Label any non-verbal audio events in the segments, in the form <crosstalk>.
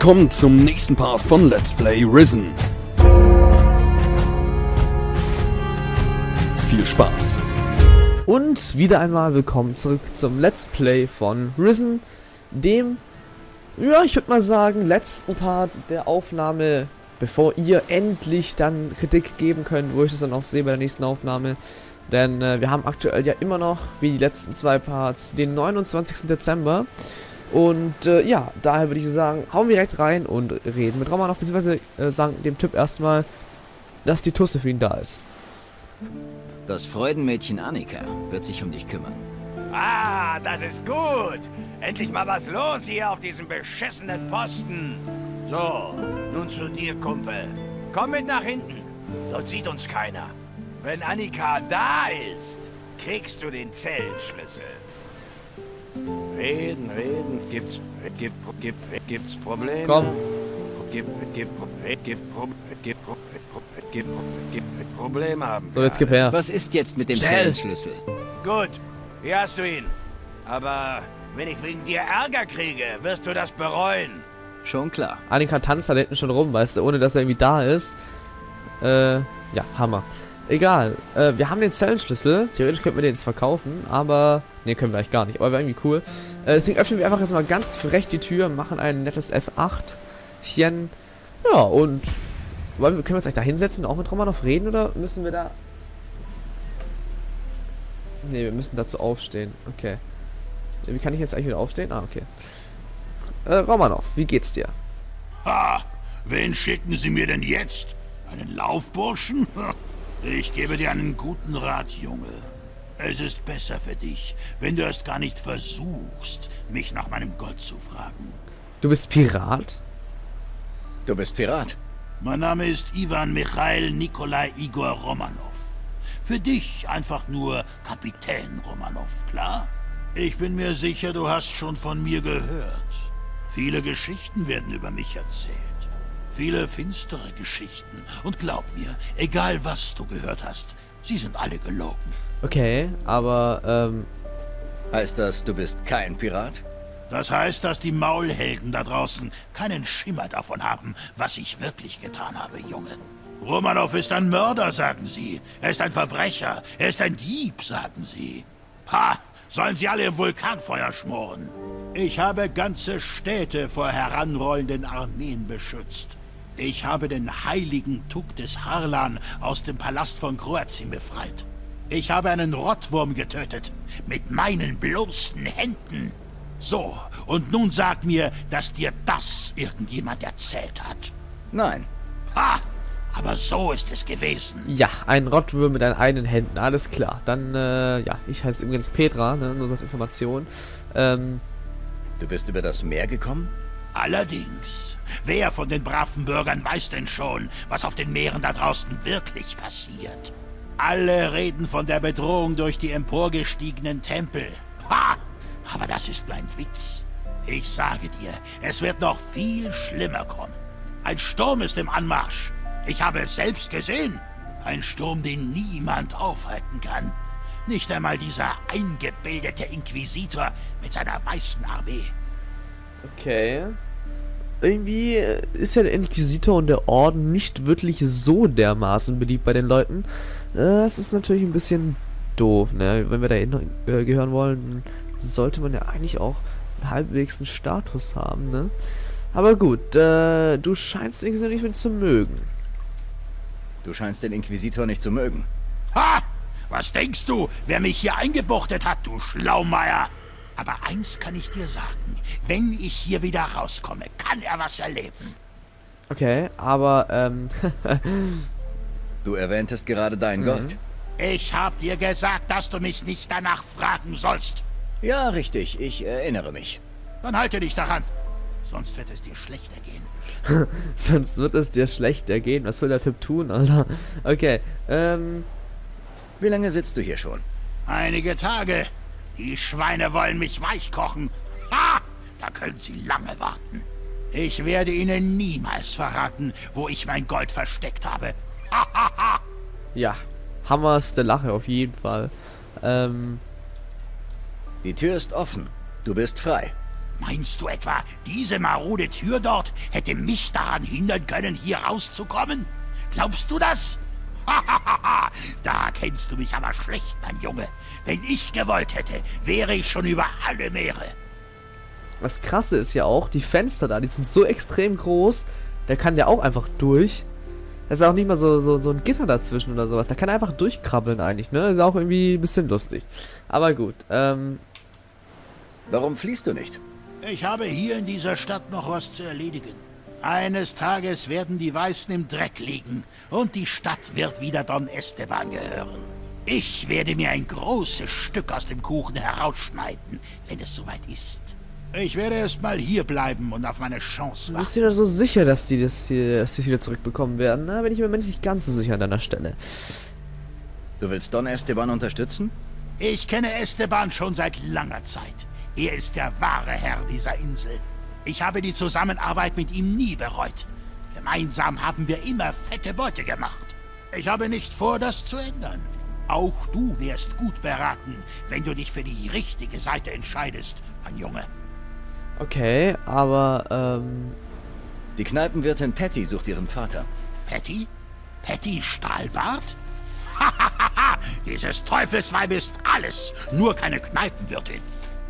Willkommen zum nächsten Part von Let's Play Risen. Viel Spaß. Und wieder einmal willkommen zurück zum Let's Play von Risen, dem, ja, ich würde mal sagen, letzten Part der Aufnahme, bevor ihr endlich dann Kritik geben könnt, wo ich das dann auch sehe bei der nächsten Aufnahme. Denn äh, wir haben aktuell ja immer noch, wie die letzten zwei Parts, den 29. Dezember. Und äh, ja, daher würde ich sagen, hauen wir direkt rein und reden mit Roman noch, beziehungsweise äh, sagen dem Typ erstmal, dass die Tusse für ihn da ist. Das Freudenmädchen Annika wird sich um dich kümmern. Ah, das ist gut. Endlich mal was los hier auf diesem beschissenen Posten. So, nun zu dir, Kumpel. Komm mit nach hinten. Dort sieht uns keiner. Wenn Annika da ist, kriegst du den Zellenschlüssel. Reden, reden. Gibt's, gibt, gibt, gibt's Probleme? Komm. Gibt, gibt, gibt, gibt, gibt, gibt, gibt Probleme haben. So, jetzt gib her. Was ist jetzt mit dem. Zellenschlüssel? Gut, hier hast du ihn. Aber wenn ich wegen dir Ärger kriege, wirst du das bereuen. Schon klar. Annika tanzt da hinten schon rum, weißt du, ohne dass er irgendwie da ist. Äh, ja, Hammer. Egal, äh, wir haben den Zellenschlüssel. Theoretisch könnten wir den jetzt verkaufen, aber... Ne, können wir eigentlich gar nicht, aber wäre irgendwie cool. Äh, deswegen öffnen wir einfach jetzt mal ganz frech die Tür, machen ein nettes F8-chen. Ja, und... Wollen wir, können wir uns eigentlich da hinsetzen und auch mit Romanov reden, oder müssen wir da... Ne, wir müssen dazu aufstehen. Okay. Wie kann ich jetzt eigentlich wieder aufstehen? Ah, okay. Äh, Romanov, wie geht's dir? Ha! Wen schicken Sie mir denn jetzt? Einen Laufburschen? <laughs> Ich gebe dir einen guten Rat, Junge. Es ist besser für dich, wenn du erst gar nicht versuchst, mich nach meinem Gold zu fragen. Du bist Pirat? Du bist Pirat. Mein Name ist Ivan Michail Nikolai Igor Romanov. Für dich einfach nur Kapitän Romanov, klar? Ich bin mir sicher, du hast schon von mir gehört. Viele Geschichten werden über mich erzählt. Viele finstere Geschichten. Und glaub mir, egal was du gehört hast, sie sind alle gelogen. Okay, aber, ähm, Heißt das, du bist kein Pirat? Das heißt, dass die Maulhelden da draußen keinen Schimmer davon haben, was ich wirklich getan habe, Junge. Romanov ist ein Mörder, sagen sie. Er ist ein Verbrecher. Er ist ein Dieb, sagen sie. Ha! Sollen sie alle im Vulkanfeuer schmoren. Ich habe ganze Städte vor heranrollenden Armeen beschützt. Ich habe den heiligen Tuk des Harlan aus dem Palast von Kroatien befreit. Ich habe einen Rottwurm getötet. Mit meinen bloßen Händen. So, und nun sag mir, dass dir das irgendjemand erzählt hat. Nein. Ha! Aber so ist es gewesen. ja, ein Rottwurm mit deinen eigenen Händen, alles klar. Dann, äh, ja, ich heiße übrigens Petra, ne, nur so als Information. Ähm, Du bist über das Meer gekommen? Allerdings, wer von den braven Bürgern weiß denn schon, was auf den Meeren da draußen wirklich passiert? Alle reden von der Bedrohung durch die emporgestiegenen Tempel. Ha! Aber das ist mein Witz. Ich sage dir, es wird noch viel schlimmer kommen. Ein Sturm ist im Anmarsch. Ich habe es selbst gesehen. Ein Sturm, den niemand aufhalten kann. Nicht einmal dieser eingebildete Inquisitor mit seiner weißen Armee. Okay. Irgendwie äh, ist ja der Inquisitor und der Orden nicht wirklich so dermaßen beliebt bei den Leuten. Äh, Das ist natürlich ein bisschen doof, ne? Wenn wir da hin äh, gehören wollen, sollte man ja eigentlich auch einen halbwegs einen Status haben, ne? Aber gut, äh, du scheinst den Inquisitor nicht mehr zu mögen. Du scheinst den Inquisitor nicht zu mögen. Ha! Was denkst du, wer mich hier eingebuchtet hat, du Schlaumeier? Aber eins kann ich dir sagen. Wenn ich hier wieder rauskomme, kann er was erleben. Okay, aber, ähm, <laughs> Du erwähntest gerade dein Gold. Ich hab dir gesagt, dass du mich nicht danach fragen sollst. Ja, richtig. Ich erinnere mich. Dann halte dich daran. Sonst wird es dir schlechter gehen. <laughs> sonst wird es dir schlechter gehen. Was will der Typ tun, Alter? Okay, ähm, Wie lange sitzt du hier schon? Einige Tage. Die Schweine wollen mich weichkochen. Ha! Da können sie lange warten. Ich werde ihnen niemals verraten, wo ich mein Gold versteckt habe. Ha, ha, ha! ja, hammerste Lache auf jeden Fall. Ähm, Die Tür ist offen. Du bist frei. Meinst du etwa, diese marode Tür dort hätte mich daran hindern können, hier rauszukommen? Glaubst du das? <laughs> da kennst du mich aber schlecht, mein Junge. Wenn ich gewollt hätte, wäre ich schon über alle Meere. Das krasse ist ja auch, die Fenster da, die sind so extrem groß, da kann der auch einfach durch. Da ist auch nicht mal so, so, so ein Gitter dazwischen oder sowas. Da kann er einfach durchkrabbeln eigentlich, ne? Ist auch irgendwie ein bisschen lustig. Aber gut, ähm... Warum fließt du nicht? Ich habe hier in dieser Stadt noch was zu erledigen. Eines Tages werden die Weißen im Dreck liegen und die Stadt wird wieder Don Esteban gehören. Ich werde mir ein großes Stück aus dem Kuchen herausschneiden, wenn es soweit ist. Ich werde erst mal hier bleiben und auf meine Chance Bist warten. du da so sicher, dass die das hier, dass die es wieder zurückbekommen werden? Na, bin ich mir nicht ganz so sicher an deiner Stelle. Du willst Don Esteban unterstützen? Ich kenne Esteban schon seit langer Zeit. Er ist der wahre Herr dieser Insel. Ich habe die Zusammenarbeit mit ihm nie bereut. Gemeinsam haben wir immer fette Beute gemacht. Ich habe nicht vor, das zu ändern. Auch du wärst gut beraten, wenn du dich für die richtige Seite entscheidest, mein Junge. Okay, aber, ähm... Die Kneipenwirtin Patty sucht ihren Vater. Patty? Patty Stahlbart? Hahaha, <laughs> dieses Teufelsweib ist alles, nur keine Kneipenwirtin.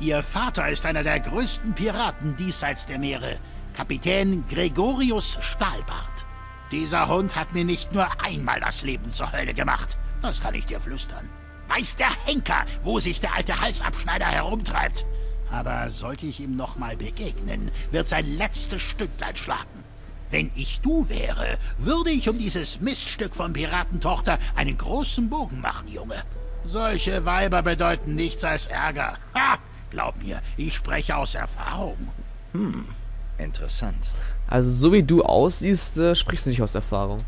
Ihr Vater ist einer der größten Piraten diesseits der Meere, Kapitän Gregorius Stahlbart. Dieser Hund hat mir nicht nur einmal das Leben zur Hölle gemacht, das kann ich dir flüstern. Weiß der Henker, wo sich der alte Halsabschneider herumtreibt. Aber sollte ich ihm noch mal begegnen, wird sein letztes Stücklein schlagen. Wenn ich du wäre, würde ich um dieses Miststück von Piratentochter einen großen Bogen machen, Junge. Solche Weiber bedeuten nichts als Ärger. Ha! Glaub mir, ich spreche aus Erfahrung. Interessant. Also, so wie du aussiehst, äh, sprichst du nicht aus Erfahrung.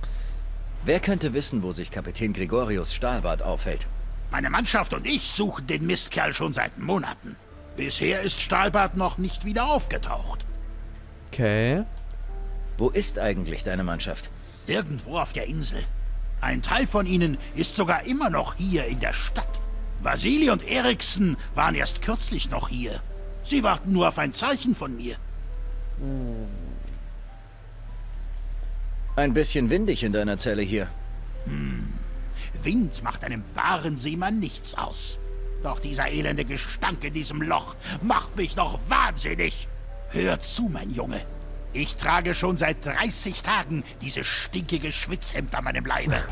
Wer könnte wissen, wo sich Kapitän Gregorius Stahlbart aufhält? Meine Mannschaft und ich suchen den Mistkerl schon seit Monaten. Bisher ist Stahlbart noch nicht wieder aufgetaucht. Okay. Wo ist eigentlich deine Mannschaft? Irgendwo auf der Insel. Ein Teil von ihnen ist sogar immer noch hier in der Stadt. Vasili und Eriksen waren erst kürzlich noch hier. Sie warten nur auf ein Zeichen von mir. Ein bisschen windig in deiner Zelle hier. Wind macht einem wahren Seemann nichts aus. Doch dieser elende Gestank in diesem Loch macht mich noch wahnsinnig. Hör zu, mein Junge. Ich trage schon seit 30 Tagen dieses stinkige Schwitzhemd an meinem Leibe.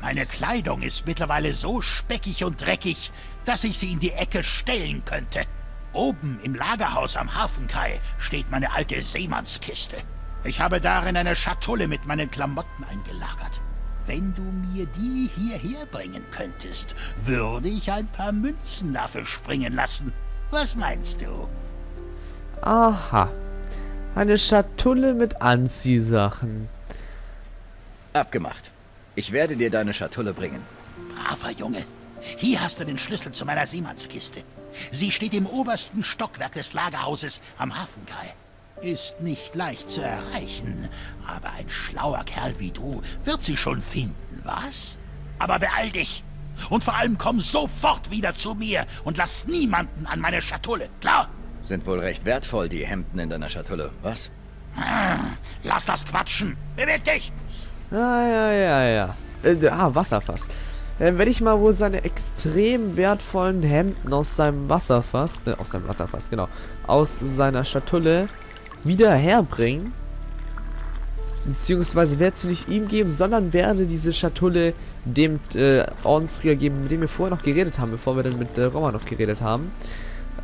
Meine Kleidung ist mittlerweile so speckig und dreckig, dass ich sie in die Ecke stellen könnte. Oben im Lagerhaus am Hafenkai steht meine alte Seemannskiste. Ich habe darin eine Schatulle mit meinen Klamotten eingelagert. Wenn du mir die hierher bringen könntest, würde ich ein paar Münzen dafür springen lassen. Was meinst du? Aha. Eine Schatulle mit Anziehsachen. Abgemacht. Ich werde dir deine Schatulle bringen. Braver Junge. Hier hast du den Schlüssel zu meiner Seemannskiste. Sie steht im obersten Stockwerk des Lagerhauses am Hafenkai. Ist nicht leicht zu erreichen, aber ein schlauer Kerl wie du wird sie schon finden, was? Aber beeil dich! Und vor allem komm sofort wieder zu mir und lass niemanden an meine Schatulle, klar? Sind wohl recht wertvoll, die Hemden in deiner Schatulle, was? Lass das quatschen! Beweg dich! Ah, ja, ja, ja. Äh, ah, Wasserfass. Dann werde ich mal wohl seine extrem wertvollen Hemden aus seinem Wasserfass, äh, aus seinem Wasserfass, genau, aus seiner Schatulle wieder herbringen. Beziehungsweise werde sie nicht ihm geben, sondern werde diese Schatulle dem äh, Ordenskrieger geben, mit dem wir vorher noch geredet haben, bevor wir dann mit äh, Romanov geredet haben.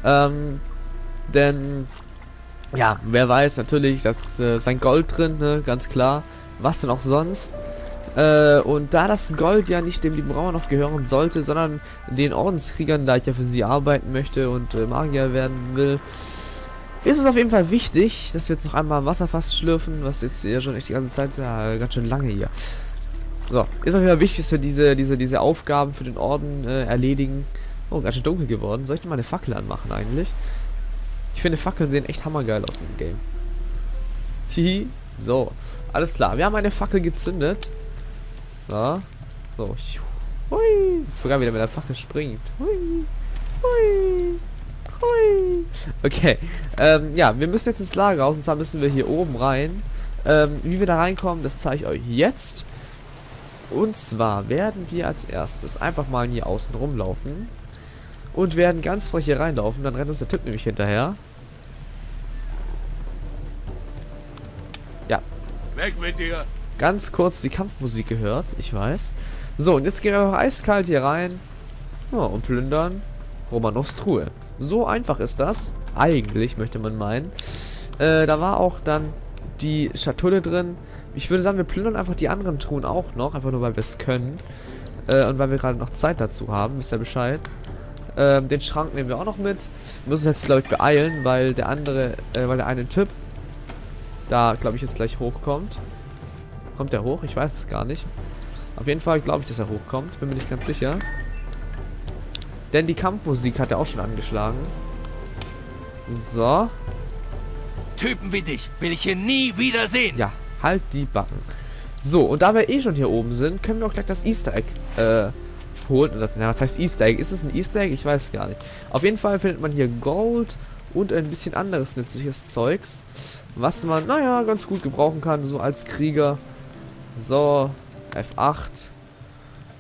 Ähm, denn, ja, wer weiß natürlich, da ist äh, sein Gold drin, ne, ganz klar. Was denn auch sonst? Äh, und da das Gold ja nicht dem lieben Romanov gehören sollte, sondern den Ordenskriegern, da ich ja für sie arbeiten möchte und äh, Magier werden will, ist es auf jeden Fall wichtig, dass wir jetzt noch einmal Wasserfass schlürfen, was jetzt ja schon echt die ganze Zeit, ja, ganz schön lange hier. So, ist auf jeden Fall wichtig, dass wir diese, diese, diese Aufgaben für den Orden äh, erledigen. Oh, ganz schön dunkel geworden. Soll ich denn mal eine Fackel anmachen eigentlich? Ich finde, Fackeln sehen echt hammergeil aus im Game. Hihi. So, alles klar. Wir haben eine Fackel gezündet. So. So. Hui. Ich sogar wieder mit der Fackel springt. Hui. Hui. Hui. Okay, ähm, ja, wir müssen jetzt ins Lager raus und zwar müssen wir hier oben rein. Ähm, wie wir da reinkommen, das zeige ich euch jetzt. Und zwar werden wir als erstes einfach mal hier außen rumlaufen. Und werden ganz frech hier reinlaufen. Dann rennt uns der Typ nämlich hinterher. Ja. Weg mit dir! Ganz kurz die Kampfmusik gehört, ich weiß. So, und jetzt gehen wir einfach eiskalt hier rein. Ja, und plündern Romanovs Truhe. So einfach ist das. Eigentlich, möchte man meinen. Äh, da war auch dann die Schatulle drin. Ich würde sagen, wir plündern einfach die anderen Truhen auch noch. Einfach nur, weil wir es können. Äh, und weil wir gerade noch Zeit dazu haben. Wisst ihr Bescheid? Ähm, den Schrank nehmen wir auch noch mit. Wir müssen uns jetzt, glaube ich, beeilen, weil der andere, äh, weil der eine Typ da, glaube ich, jetzt gleich hochkommt. Kommt der hoch? Ich weiß es gar nicht. Auf jeden Fall glaube ich, dass er hochkommt. Bin mir nicht ganz sicher. Denn die Kampfmusik hat er auch schon angeschlagen. So. Typen wie dich will ich hier nie wieder sehen! Ja, halt die Backen. So, und da wir eh schon hier oben sind, können wir auch gleich das Easter Egg äh, holen. Das, na, was heißt Easter Egg? Ist es ein Easter Egg? Ich weiß gar nicht. Auf jeden Fall findet man hier Gold und ein bisschen anderes nützliches Zeugs, was man, naja, ganz gut gebrauchen kann, so als Krieger. So, F8.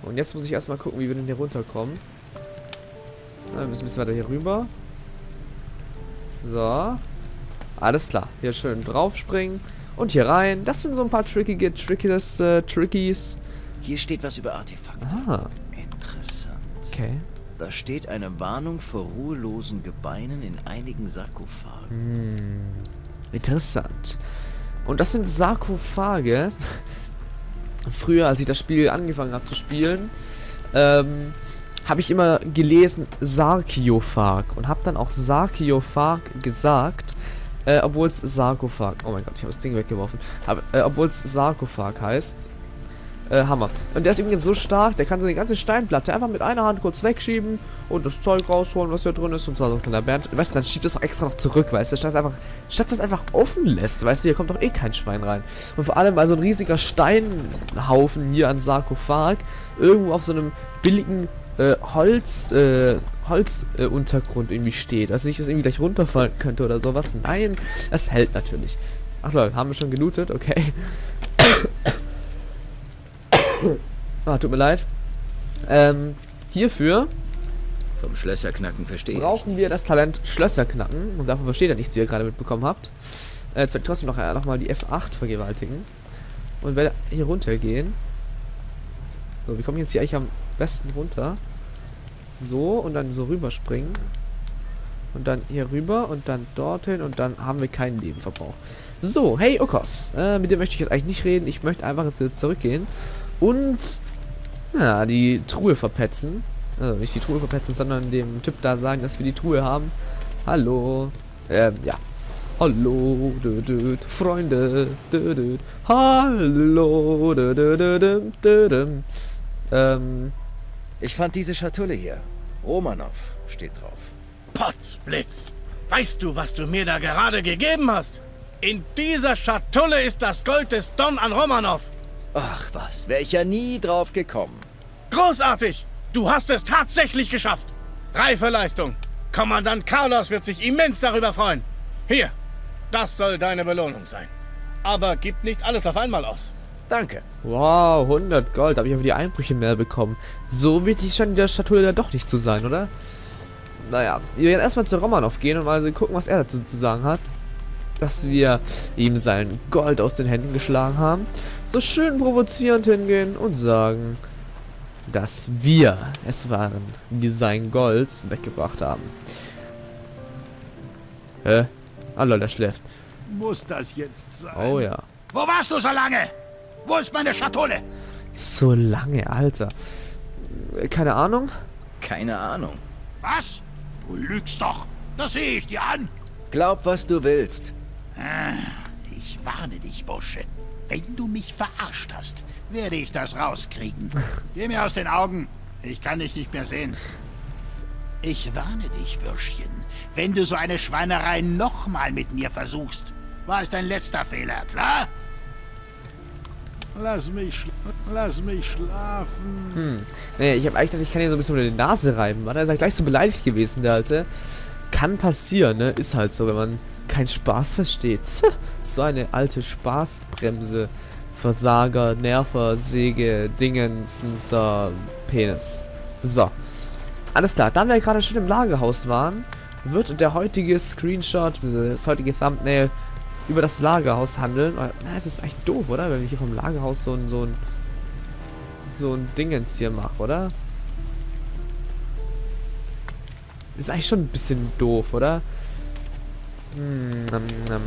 Und jetzt muss ich erstmal gucken, wie wir denn hier runterkommen. Wir müssen ein bisschen weiter hier rüber. So. Alles klar. Hier schön draufspringen. Und hier rein. Das sind so ein paar trickige, trickies, äh, Trickies. Hier steht was über Artefakte. Ah, Interessant. okay. Da steht eine Warnung vor ruhelosen Gebeinen in einigen Sarkophagen. Hm, interessant. Und das sind Sarkophage. <laughs> Früher, als ich das Spiel angefangen habe zu spielen, ähm, habe ich immer gelesen Sarkiophag und habe dann auch Sarkiophag gesagt, äh, obwohl es Sarkophag. Oh mein Gott, ich habe das Ding weggeworfen. Äh, obwohl es Sarkophag heißt. Äh, Hammer. Und der ist übrigens so stark, der kann so eine ganze Steinplatte einfach mit einer Hand kurz wegschieben und das Zeug rausholen, was hier drin ist. Und zwar so ein kleiner Band. Weißt du, dann schiebt es auch extra noch zurück, weißt du, statt es einfach, statt es einfach offen lässt, weißt du, hier kommt doch eh kein Schwein rein. Und vor allem, weil so ein riesiger Steinhaufen hier an Sarkophag irgendwo auf so einem billigen äh, Holz, äh, Holzuntergrund äh, irgendwie steht. Also nicht, dass es irgendwie gleich runterfallen könnte oder sowas. Nein, es hält natürlich. Ach Leute, haben wir schon gelootet? Okay. <coughs> ah, tut mir leid. Ähm, hierfür Vom Schlösserknacken verstehe ich. brauchen wir das Talent Schlösser knacken. Und davon versteht ihr nichts, wie ihr gerade mitbekommen habt. Äh, jetzt trotzdem noch, äh, noch mal die F8 vergewaltigen. Und werde hier runtergehen. So, wir kommen jetzt hier eigentlich am besten runter. So, und dann so rüberspringen. Und dann hier rüber und dann dorthin und dann haben wir keinen Nebenverbrauch. So, hey Okos. Äh, mit dem möchte ich jetzt eigentlich nicht reden. Ich möchte einfach jetzt zurückgehen. Und, na, die Truhe verpetzen. Also nicht die Truhe verpetzen, sondern dem Typ da sagen, dass wir die Truhe haben. Hallo. Ähm, ja. Hallo, dö, dö, Freunde. Dö, dö. Hallo. Dö, dö, dö, dö, dö, dö. Ähm, Ich fand diese Schatulle hier. Romanov steht drauf. Potzblitz! Weißt du, was du mir da gerade gegeben hast? In dieser Schatulle ist das Gold des Don an Romanov. Ach was, wäre ich ja nie drauf gekommen. Großartig! Du hast es tatsächlich geschafft. Reife Leistung. Kommandant Carlos wird sich immens darüber freuen. Hier, das soll deine Belohnung sein. Aber gib nicht alles auf einmal aus. Danke. wow, 100 Gold. Habe ich aber die Einbrüche mehr bekommen. So wird die schon in der Schatulle dann doch nicht zu sein, oder? Naja, wir werden erstmal zu Romanov gehen und mal gucken, was er dazu zu sagen hat. Dass wir ihm sein Gold aus den Händen geschlagen haben. So schön provozierend hingehen und sagen, dass wir es waren, die sein Gold weggebracht haben. Hä? Ah, lol, der schläft. Muss das jetzt sein? Oh ja. Wo warst du so lange? Wo ist meine Schatulle? So lange, Alter. Keine Ahnung. Keine Ahnung. Was? Du lügst doch. Das sehe ich dir an. Glaub, was du willst. Ich warne dich, Bursche. Wenn du mich verarscht hast, werde ich das rauskriegen. <laughs> Geh mir aus den Augen. Ich kann dich nicht mehr sehen. Ich warne dich, Bürschchen. Wenn du so eine Schweinerei nochmal mit mir versuchst, war es dein letzter Fehler, klar? Lass mich, lass mich schlafen. Hm. Nee, ich habe eigentlich gedacht, ich kann ihn so ein bisschen unter die Nase reiben. War da ist er gleich so beleidigt gewesen, der Alte. kann passieren, ne? Ist halt so, wenn man keinen Spaß versteht. so eine alte Spaßbremse. Versager, Nerver, Säge, Dingensenser, Penis. So. Alles klar, da wir gerade schon im Lagerhaus waren, wird der heutige Screenshot, das heutige Thumbnail über das Lagerhaus handeln. Na, es ist eigentlich doof, oder? Wenn ich hier vom Lagerhaus so ein, so ein, so ein Dingens hier mache, oder? Ist eigentlich schon ein bisschen doof, oder? Hm, nam, nam.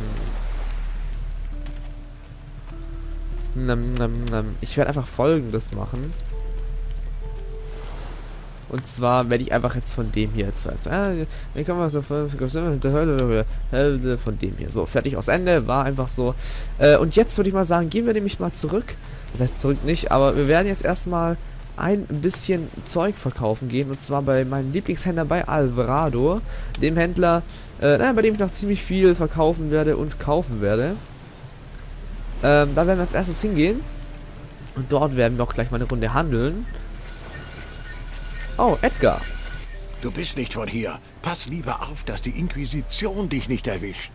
Nam, nam, nam. Ich werde einfach folgendes machen. Und zwar werde ich einfach jetzt von dem hier jetzt. Also, äh, so von dem hier. So, fertig aus Ende. War einfach so. Äh, und jetzt würde ich mal sagen, gehen wir nämlich mal zurück. Das heißt zurück nicht, aber wir werden jetzt erstmal ein bisschen Zeug verkaufen gehen. Und zwar bei meinem Lieblingshändler bei Alvarado. Dem Händler, äh, bei dem ich noch ziemlich viel verkaufen werde und kaufen werde. Ähm, da werden wir als erstes hingehen. Und dort werden wir auch gleich mal eine Runde handeln. Oh, Edgar. Du bist nicht von hier. Pass lieber auf, dass die Inquisition dich nicht erwischt.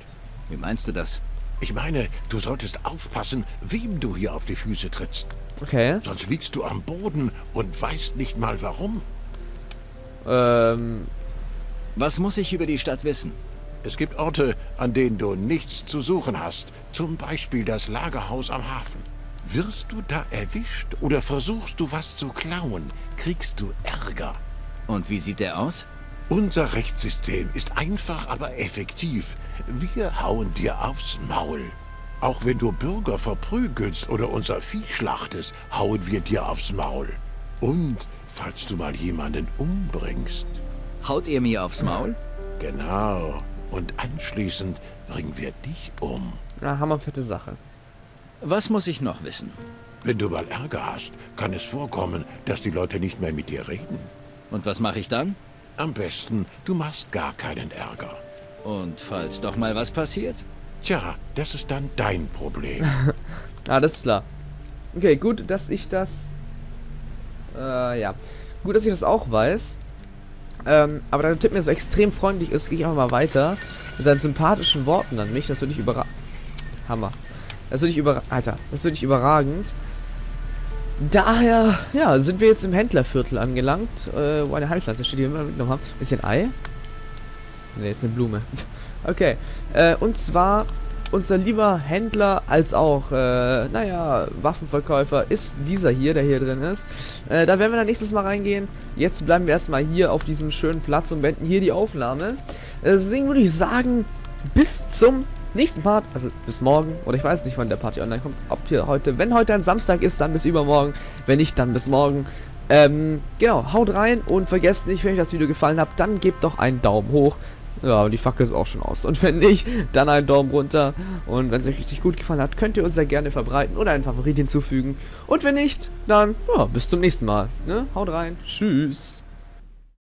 Wie meinst du das? Ich meine, du solltest aufpassen, wem du hier auf die Füße trittst. Okay. Sonst liegst du am Boden und weißt nicht mal warum. Ähm. Was muss ich über die Stadt wissen? Es gibt Orte, an denen du nichts zu suchen hast. Zum Beispiel das Lagerhaus am Hafen. Wirst du da erwischt oder versuchst du was zu klauen, kriegst du Ärger. Und wie sieht der aus? Unser Rechtssystem ist einfach, aber effektiv. Wir hauen dir aufs Maul. Auch wenn du Bürger verprügelst oder unser Vieh schlachtest, hauen wir dir aufs Maul. Und falls du mal jemanden umbringst. Haut ihr mir aufs Maul? Genau. Und anschließend bringen wir dich um. Na, hammerfette Sache. Was muss ich noch wissen? Wenn du mal Ärger hast, kann es vorkommen, dass die Leute nicht mehr mit dir reden. Und was mache ich dann? Am besten, du machst gar keinen Ärger. Und falls doch mal was passiert? Tja, das ist dann dein Problem. <laughs> Alles klar. Okay, gut, dass ich das... Äh, ja. Gut, dass ich das auch weiß. Ähm, aber da der Typ mir so extrem freundlich ist, gehe ich einfach mal weiter. Mit seinen sympathischen Worten an mich. Das würde ich überra... Hammer. Das würde ich über... Alter, das würde ich überragend. Daher, ja, sind wir jetzt im Händlerviertel angelangt, äh, wo eine Heilpflanze steht, die wir mitgenommen haben. Ist hier ein Ei? Ne, ist eine Blume. <laughs> okay. Äh, und zwar unser lieber Händler als auch, äh, naja, Waffenverkäufer ist dieser hier, der hier drin ist. Äh, da werden wir dann nächstes Mal reingehen. Jetzt bleiben wir erstmal hier auf diesem schönen Platz und beenden hier die Aufnahme. Äh, deswegen würde ich sagen, bis zum nächsten Part, also bis morgen, oder ich weiß nicht, wann der Party online kommt, ob hier heute, wenn heute ein Samstag ist, dann bis übermorgen, wenn nicht, dann bis morgen. Ähm, genau, haut rein und vergesst nicht, wenn euch das Video gefallen hat, dann gebt doch einen Daumen hoch. Ja, und die Fackel ist auch schon aus. Und wenn nicht, dann einen Daumen runter. Und wenn es euch richtig gut gefallen hat, könnt ihr uns sehr gerne verbreiten oder einen Favorit hinzufügen. Und wenn nicht, dann ja, bis zum nächsten Mal. Ne? Haut rein. Tschüss.